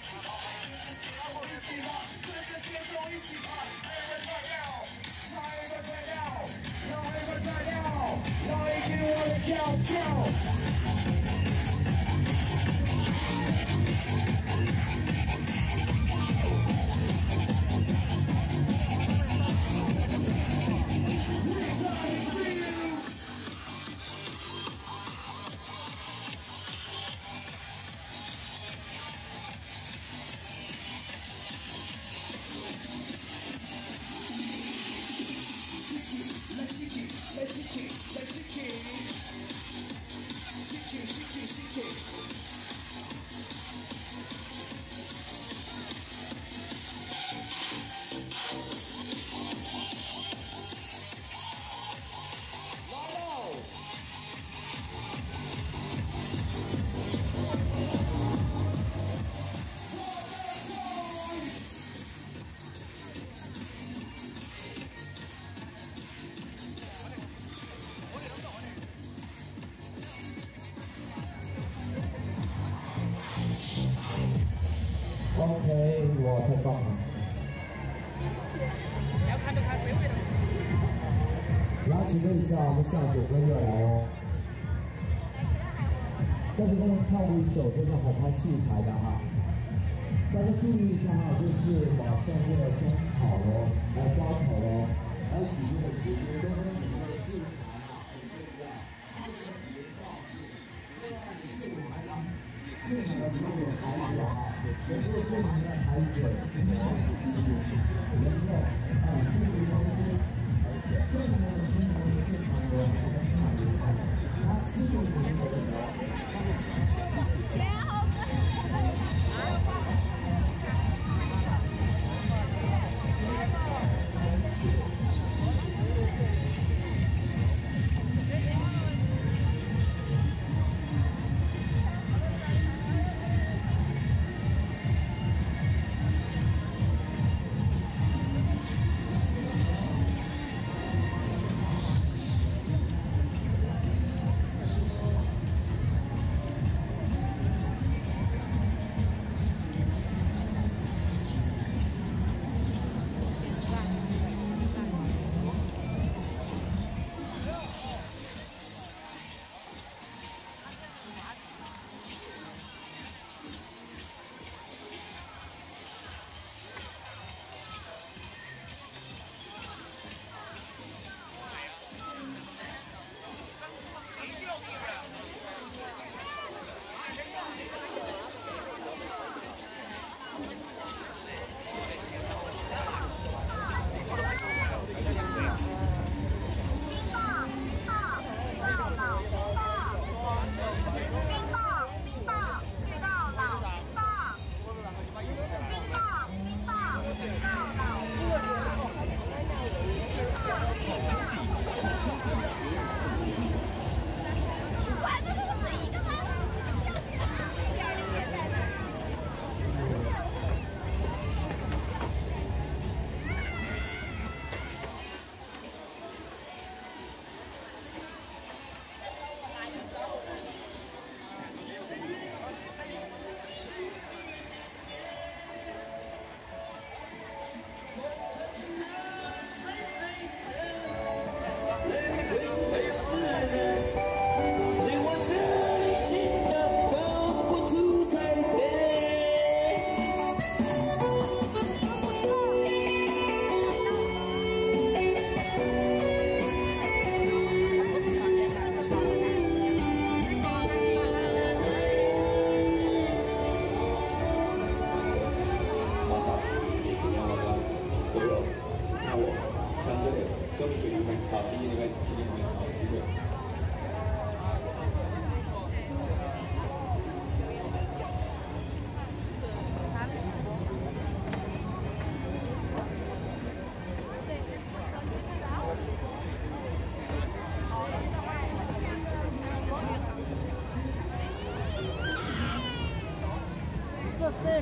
一起跑我一起跑跟着节奏一起跑 everybody drive 给我一跳跳请问一下，我们下九个月来哦。在这边跳舞一首真的好拍素材的哈。大家注意一下哈，就是马上就要中考了，还有高考了，还有几天的时间，中间你们的素材啊很重要，不能别放弃。另外，你是我们的现场的所有孩子啊，全部著名的孩子，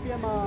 边嘛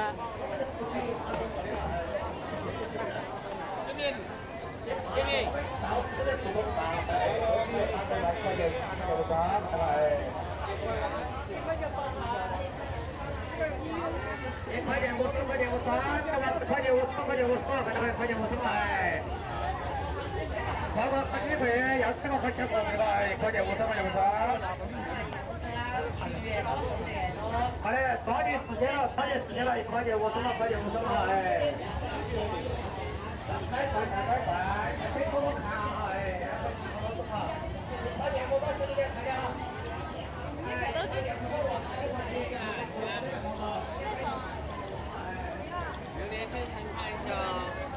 した。快点，抓紧时间了，抓紧时间了，你快点，我走了，快点，我走了，哎。快快快快快！别偷看啊，哎，别偷偷看。快点，我到手里，快点啊！你快到酒。快，看。点，一下。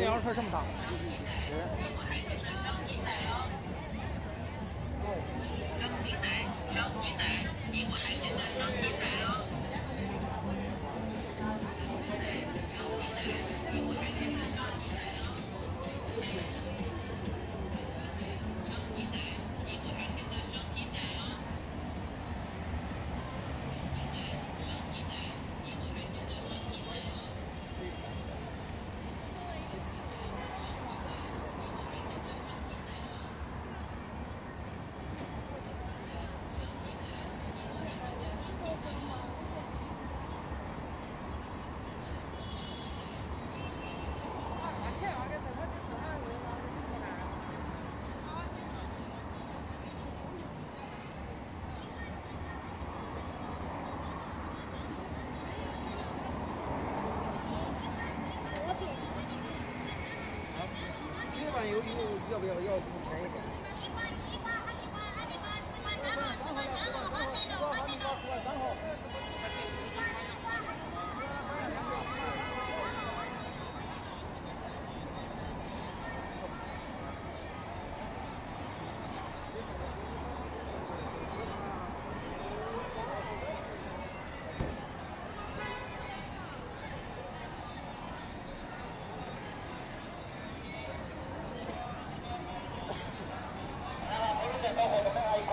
羊肉串这么。要不要要不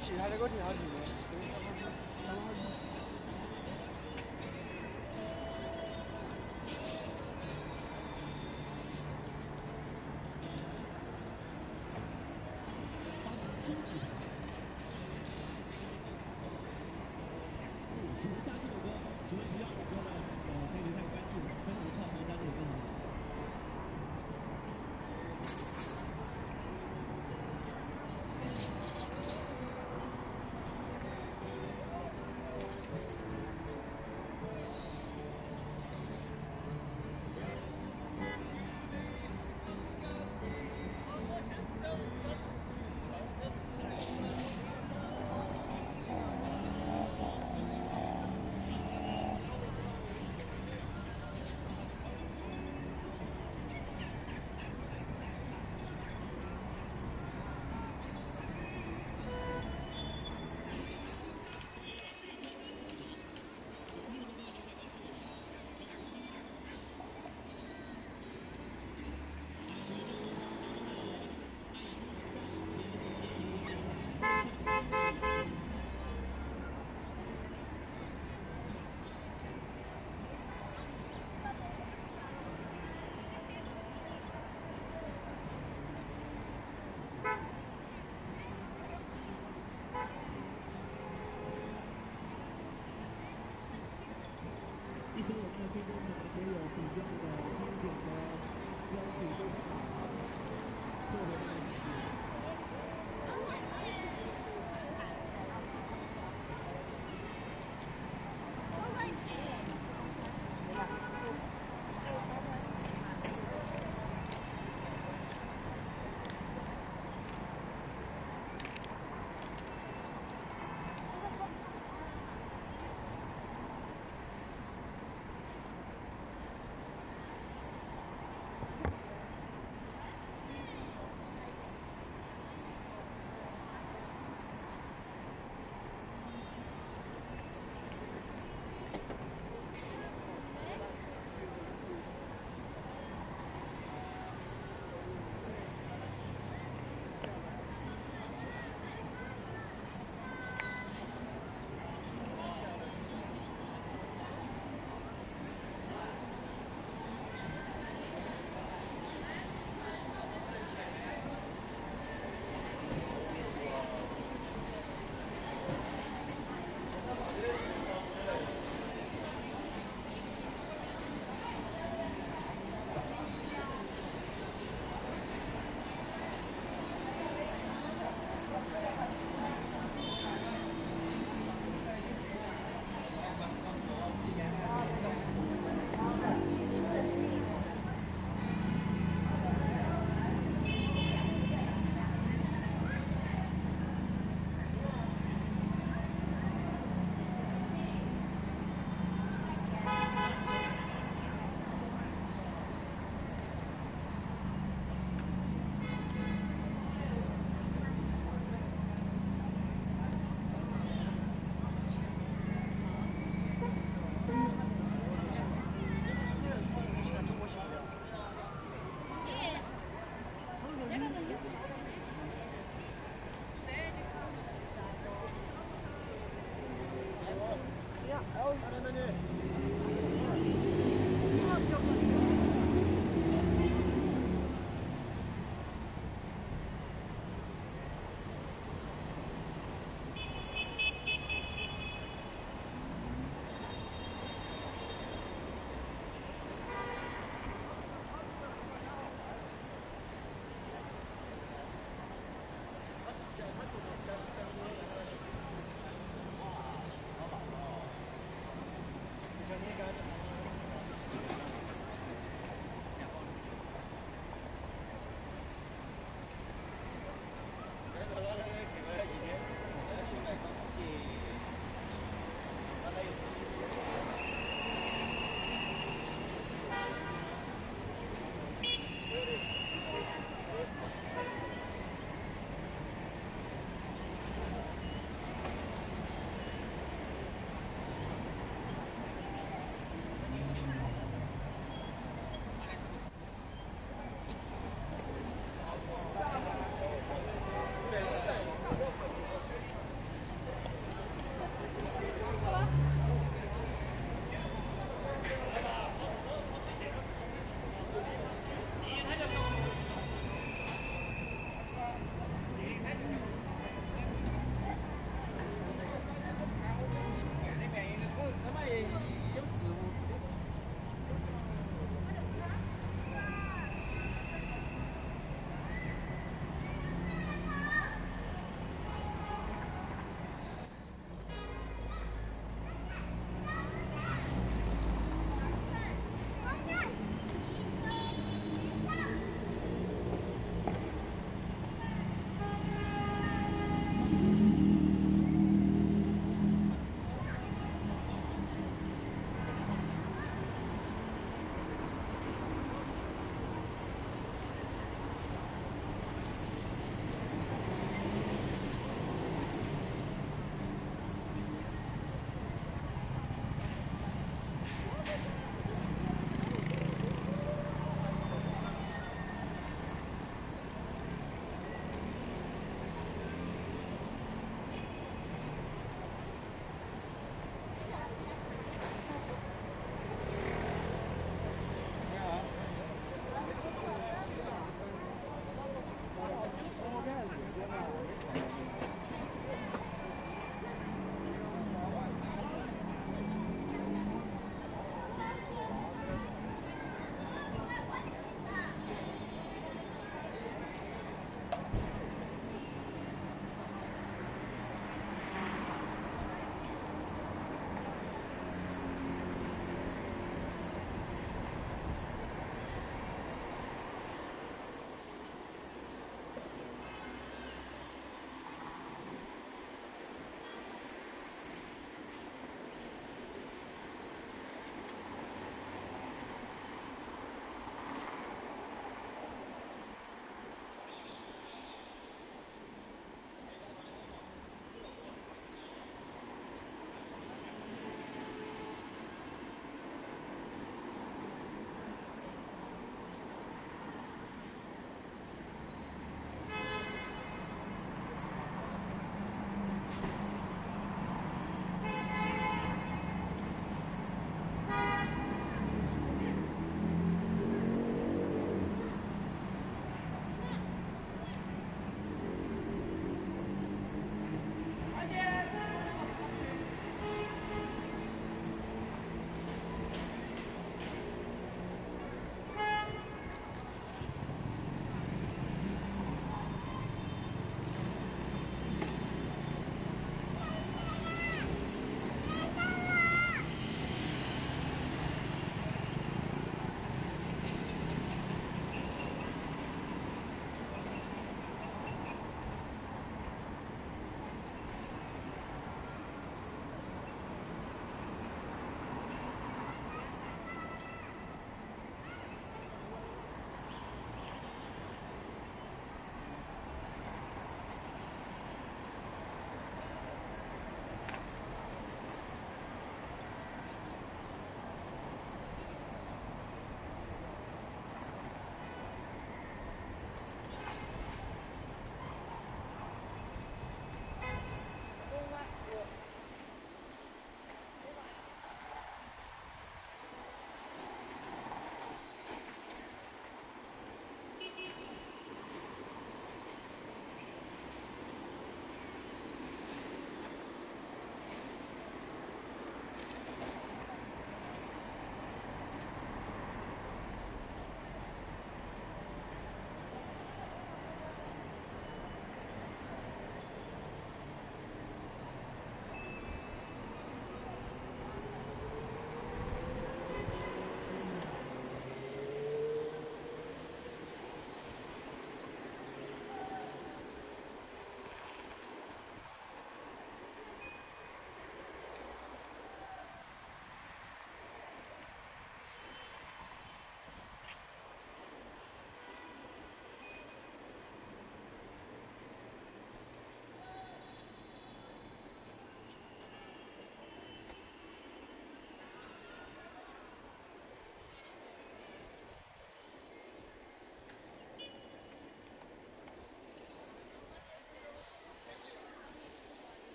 she had a good people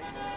Thank you.